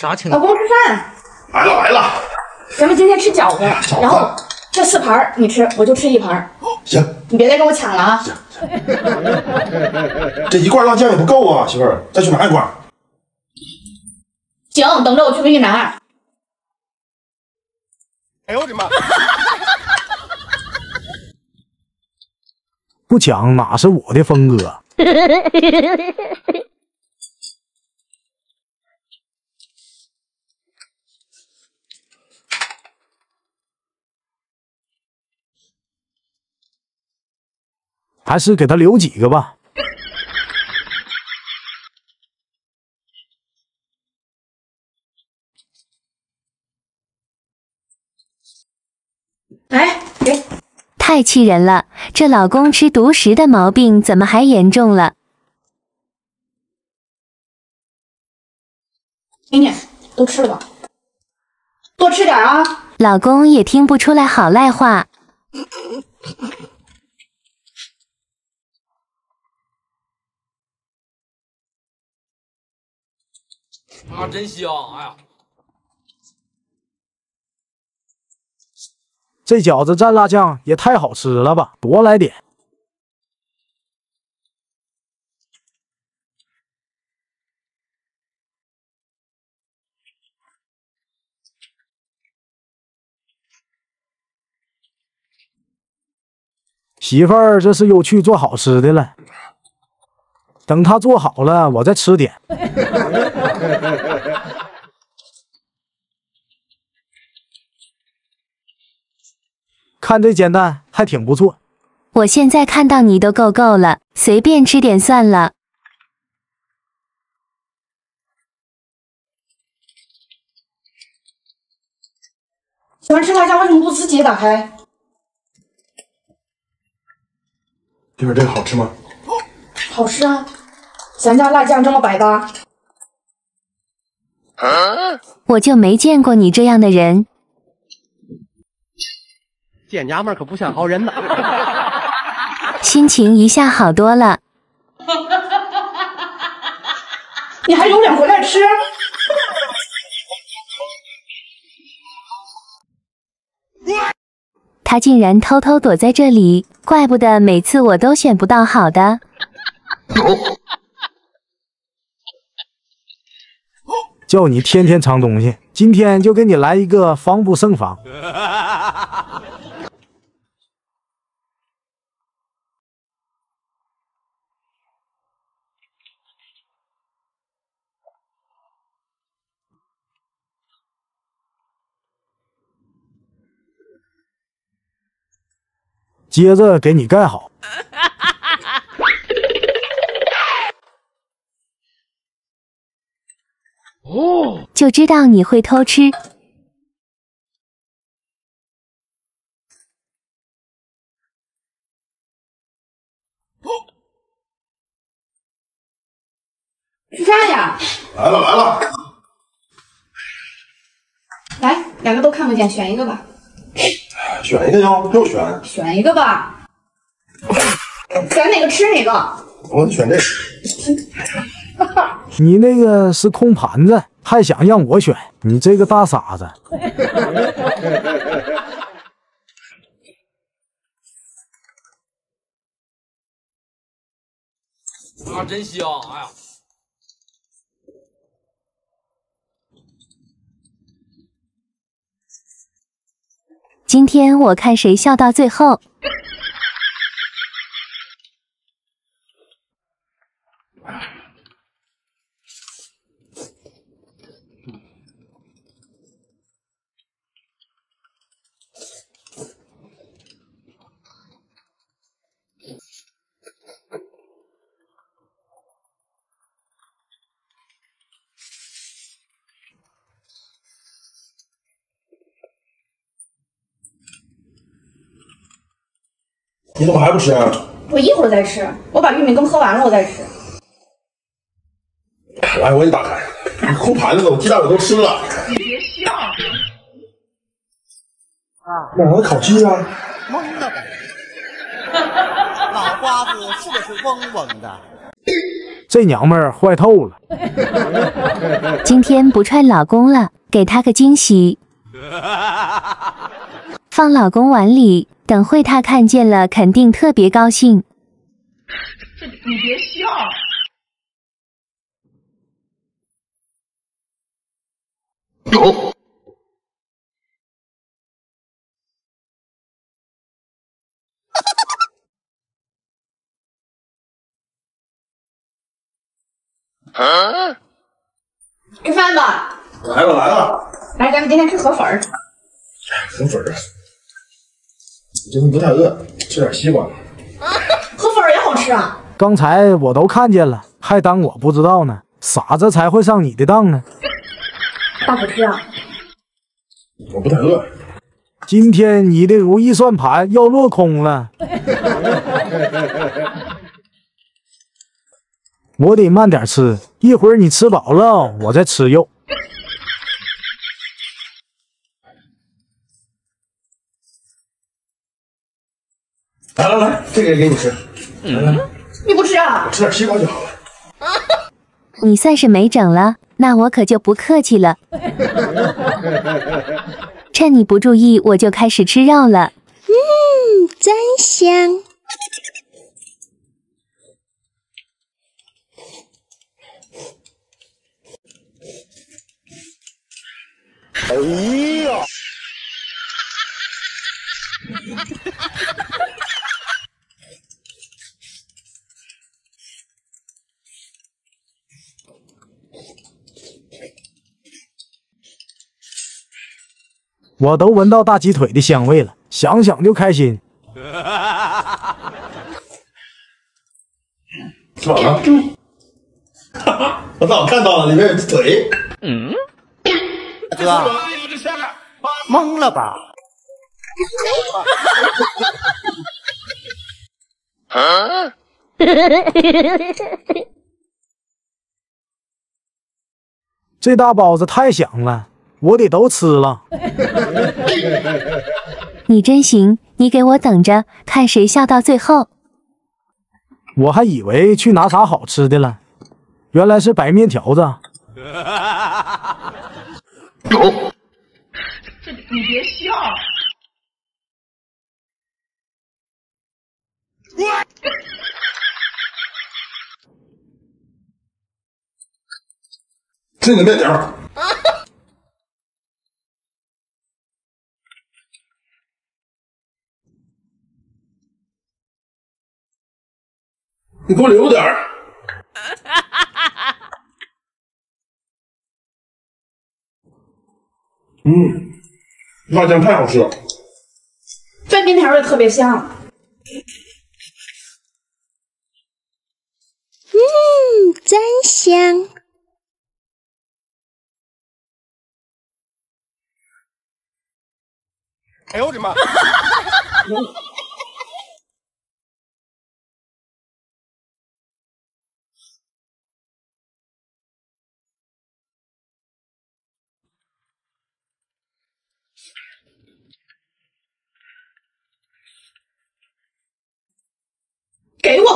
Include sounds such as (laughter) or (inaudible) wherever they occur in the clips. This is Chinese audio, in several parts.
啥情况？老公吃饭，来了来了，咱们今天吃饺子，饺子然后这四盘儿你吃，我就吃一盘儿，行，你别再跟我抢了啊！(laughs) 这一罐辣酱也不够啊，媳妇儿，再去拿一罐。行，等着我去给你拿。哎呦我的妈！(laughs) 不抢哪是我的风格？(laughs) 还是给他留几个吧。哎，给太气人了！这老公吃独食的毛病怎么还严重了？给你，都吃了吧，多吃点啊！老公也听不出来好赖话。啊，真香！哎呀，这饺子蘸辣酱也太好吃了吧！多来点。媳妇儿这是又去做好吃的了。等她做好了，我再吃点。(laughs) (laughs) 看这煎蛋还挺不错。我现在看到你都够够了，随便吃点算了。喜欢吃辣酱，为什么不自己打开？媳妇儿，这个好吃吗？好吃啊！咱家辣酱这么百搭，我就没见过你这样的人。贱娘们儿可不像好人呐。心情一下好多了。(laughs) 你还有脸回来吃？他竟然偷偷躲在这里，怪不得每次我都选不到好的。叫你天天藏东西，今天就给你来一个防不胜防。接着给你盖好。就知道你会偷吃。吃啥呀？来了来了，来，两个都看不见，选一个吧，选一个哟，又选，选一个吧。选哪个吃哪个。我选这个。你那个是空盘子，还想让我选？你这个大傻子！(laughs) 啊，真香！哎呀，今天我看谁笑到最后。你怎么还不吃啊？我一会儿再吃，我把玉米羹喝完了，我再吃。来，我给你打开。空盘子，我鸡蛋我都吃了。你别笑，哪来的烤鸡啊？懵了呗。脑瓜子是不是嗡嗡的？这娘们儿坏透了。今天不踹老公了，给他个惊喜，(laughs) 放老公碗里，等会他看见了肯定特别高兴。你别笑。吃饭吧，来了来了，来，咱们今天吃河粉儿。河粉儿啊，最近不太饿，吃点西瓜。啊 (laughs) 河粉也好吃啊。刚才我都看见了，还当我不知道呢？傻子才会上你的当呢。大不吃啊？我不太饿，今天你的如意算盘要落空了。我得慢点吃，一会儿你吃饱了，我再吃肉。来来来，这个也给你吃，来来来，你不吃啊？我吃点西瓜就好了。你算是没整了，那我可就不客气了。(laughs) 趁你不注意，我就开始吃肉了。嗯，真香。哎呀，我都闻到大鸡腿的香味了，想想就开心。吃完了。哈哈，我早看到了，里面有只腿。哥，懵了吧？这大包子太香了，我得都吃了。(laughs) 你真行，你给我等着，看谁笑到最后。我还以为去拿啥好吃的了，原来是白面条子。你别笑。吃你的面条。你给我留点儿。(laughs) 嗯，辣酱太好吃了。这面条也特别香。嗯，真香。哎呦我的妈！(laughs)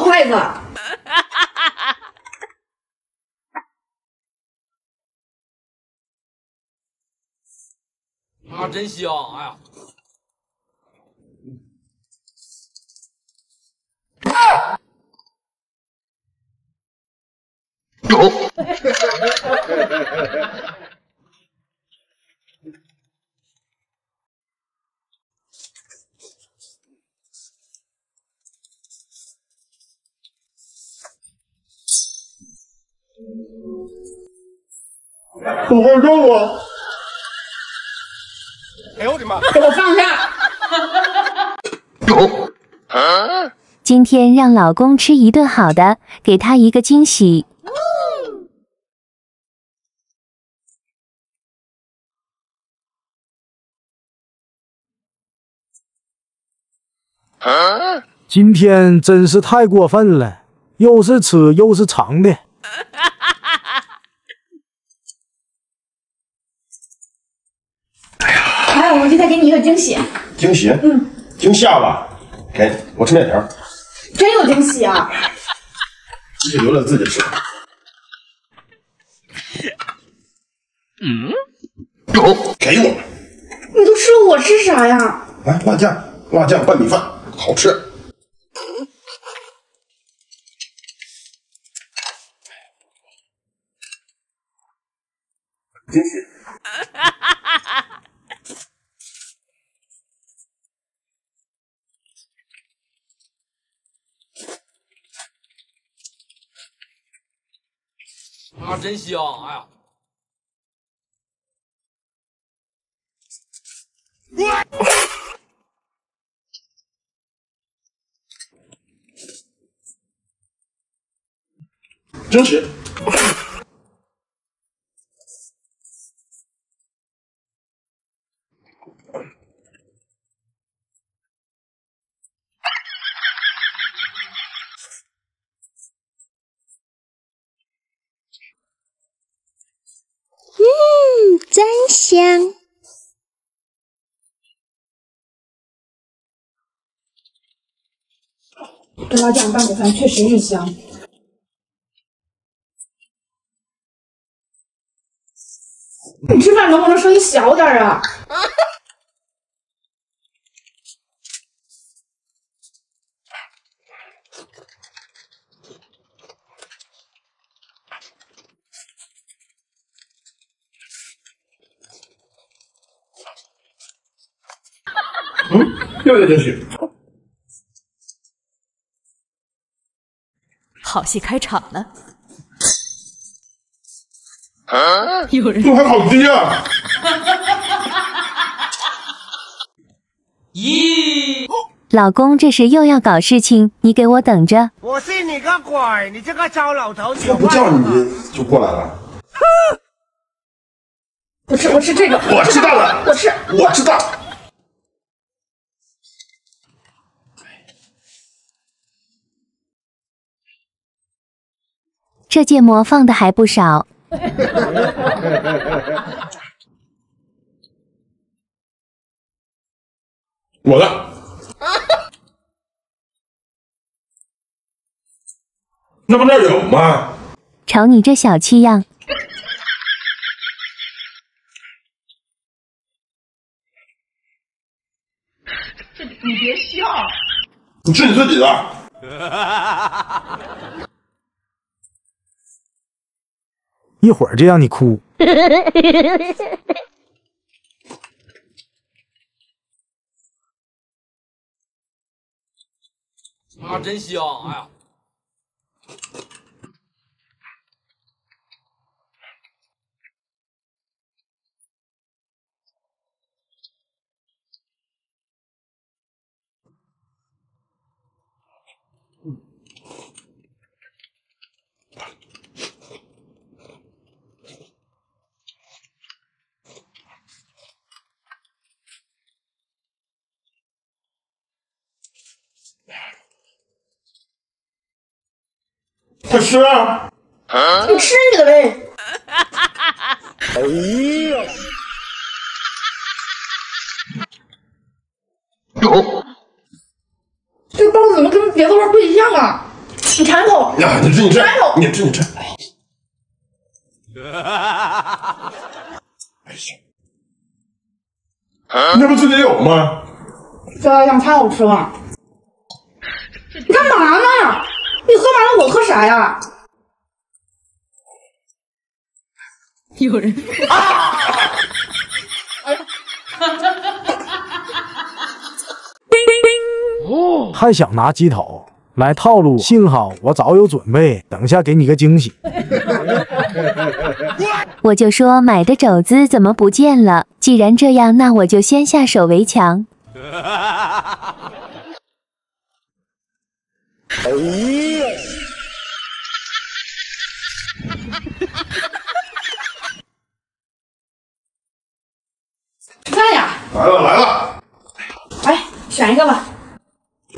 筷子。(laughs) 啊，真香！哎呀，(laughs) 不会肉啊！哎呦我的妈！给我放下。今天让老公吃一顿好的，给他一个惊喜。今天真是太过分了，又是吃又是尝的。哎我今天给你一个惊喜。惊喜？嗯。惊吓吧给我吃面条真有惊喜啊。你得留着自己吃。嗯。有给我。你都吃了我吃啥呀？来辣酱辣酱拌米饭好吃。惊喜。啊 (laughs) 啊，真香！哎呀，真实。香。这辣酱拌米饭确实很香。你吃饭能不能声音小点啊？又有惊喜。好戏开场了。这还好低啊！咦，老公，这是又要搞事情，你给我等着。我信你个鬼！你这个糟老头子！我不叫你就过来了。不是，我吃这个。我知道了，我吃。我知道。这芥末放的还不少。(laughs) 我的。(laughs) 那不那有吗？瞅你这小气样，你别笑。你吃你自己的。(laughs) 一会儿就让你哭。啊，真香！哎呀，快吃啊！你吃你的呗。这包子怎么跟别的味儿不一样啊？你尝一口。呀，你吃你吃你吃你吃。(laughs) 哎呀，你这不自己有吗？这辣酱太好吃了。你干嘛呢？你喝完了，我喝啥呀？有人还想拿鸡头来套路？幸好我早有准备，等下给你个惊喜。我就说买的肘子怎么不见了？既然这样，那我就先下手为强。(laughs) 吃饭呀？来了来了，哎，选一个吧。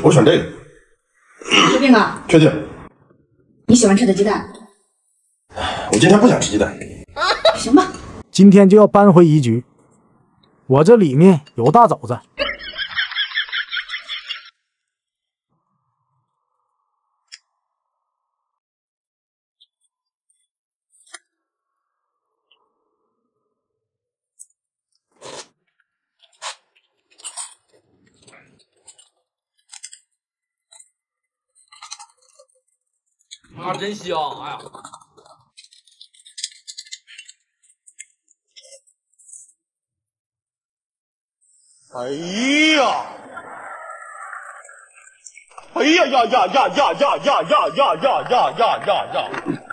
我选这个，确定啊？确定。你喜欢吃的鸡蛋？我今天不想吃鸡蛋。行吧。今天就要搬回一局，我这里面有大肘子。啊，真香！哎呀，哎呀！哎呀呀呀呀呀呀呀呀呀呀呀呀呀呀！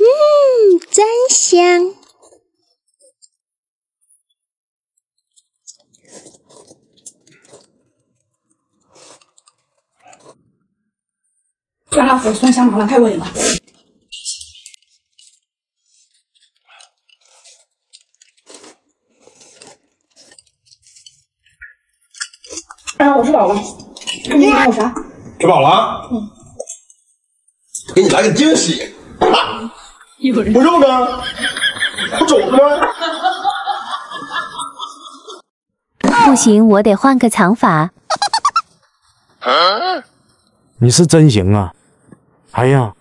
嗯，真香。酸辣粉酸香麻辣太过瘾了。哎，我吃饱了，你还有啥？吃饱了啊？嗯。给你来个惊喜，有人不肉呢？不肘子吗？不行，我得换个藏法。你是真行啊！哎呀，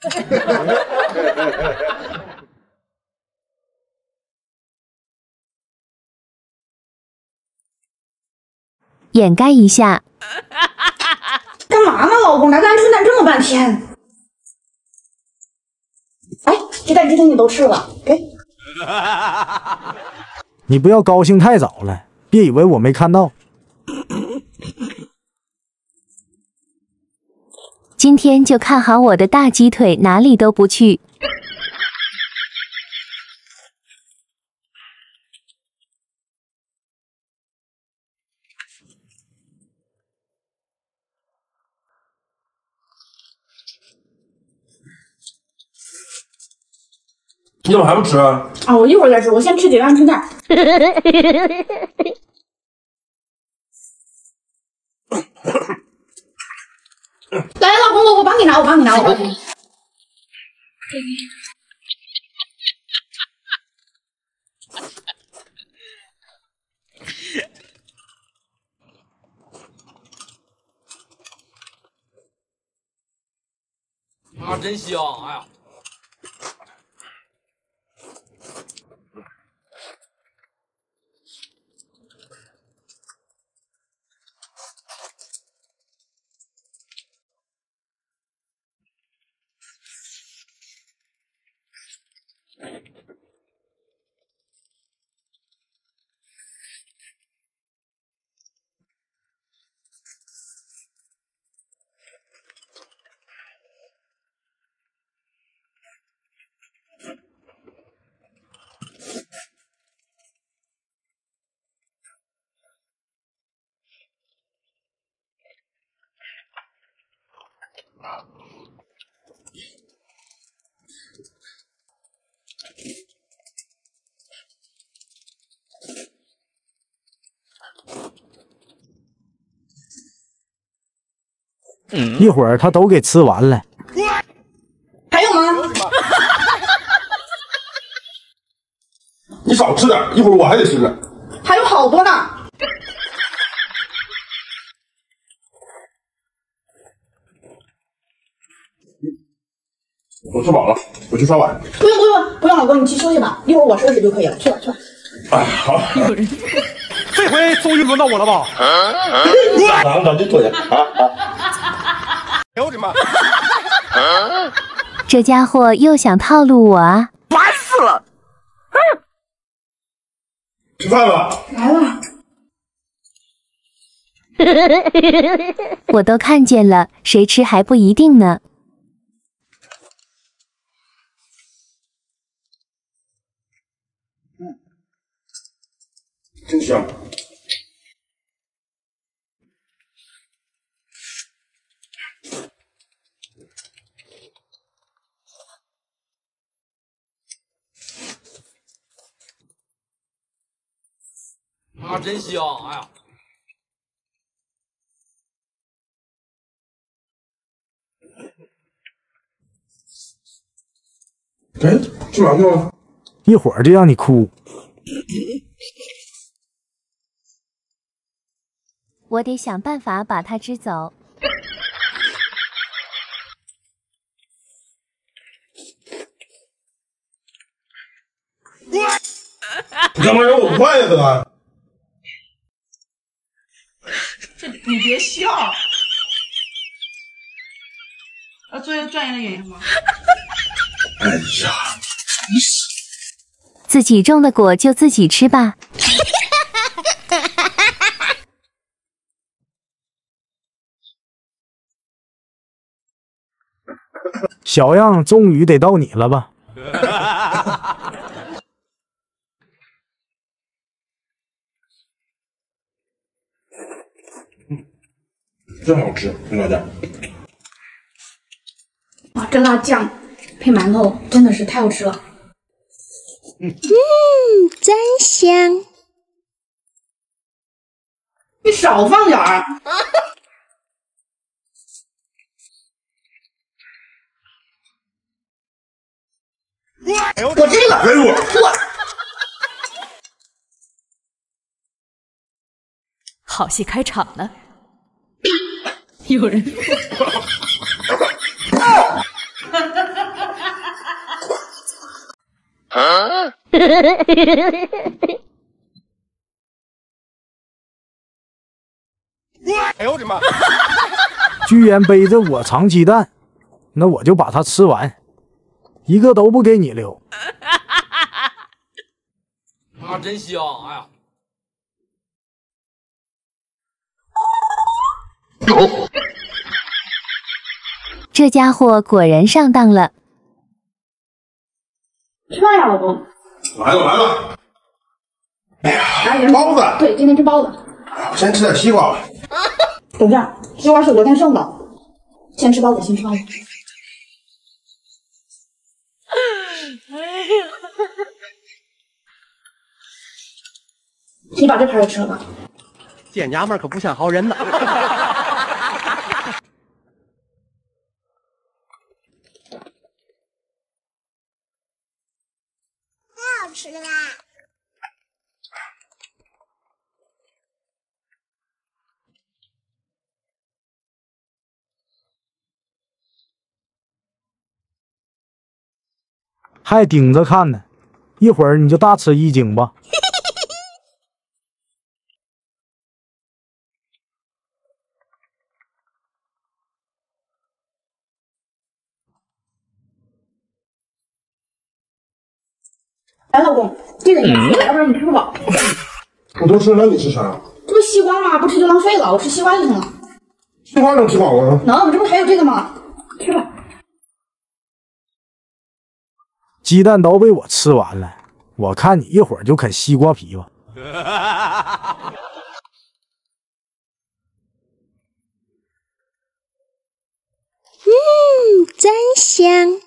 (laughs) 掩盖一下，干嘛呢，老公？来个鹌鹑蛋这么半天。哎，这蛋鸡腿你都吃了，给。你不要高兴太早了，别以为我没看到。今天就看好我的大鸡腿，哪里都不去。你怎么还不吃啊？啊，我一会儿再吃，我先吃几个鹌鹑蛋。来，老公，我我帮你拿，我帮你拿，我帮你拿。啊，真香！哎呀，一会儿他都给吃完了。还有吗？你少吃点，一会儿我还得吃呢。还有好多呢。我吃饱了，我去刷碗。不用不用不用，老公你去休息吧，一会儿我收拾就可以了。去吧去吧。哎，好。(laughs) 这回终于轮到我了吧？(laughs) 咱咱就坐下啊啊！哎呦我的妈！这家伙又想套路我啊！烦死了！吃饭了。来了，(laughs) 我都看见了，谁吃还不一定呢。真香。啊，真香！哎呀，哎，去哪去了？一会儿就让你哭。我得想办法把他支走。你干嘛让我快呀，哥？这你别笑。啊，作为专业的演员吗？哎呀，自己种的果就自己吃吧。小样，终于得到你了吧？(laughs) 真好吃，这辣酱。哇，这辣酱配馒头真的是太好吃了。嗯真香！你少放点儿。我这个，哎呦我，我好戏开场了。有人哎呦我的妈！居然背着我藏鸡蛋，那我就把它吃完，一个都不给你留。(laughs) 啊，真香！哎呀，这家伙果然上当了。吃饭呀，老公。来了来了。哎呀，来包子，对，今天吃包子。我先吃点西瓜吧。等下，西瓜是昨天剩的，先吃包子，先吃包子。(laughs) 你把这盘也吃了吧。这娘们儿可不像好人呐。还盯着看呢，一会儿你就大吃一惊吧。(laughs) 哎，老公，这个你吃了，要不然你吃不饱。(laughs) 我都吃了，你吃啥？这不西瓜吗？不吃就浪费了，我吃西瓜就行了。西瓜能吃饱吗？能，这不还有这个吗？吃吧。鸡蛋都被我吃完了，我看你一会儿就啃西瓜皮吧。嗯真香！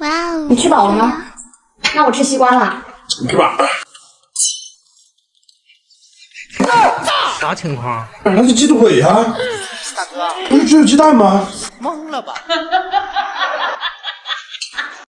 哇哦！你吃饱了吗？那我吃西瓜了。你吃吧。啥情况？那是鸡腿呀。大哥，不是只有鸡蛋吗？懵了吧？(laughs)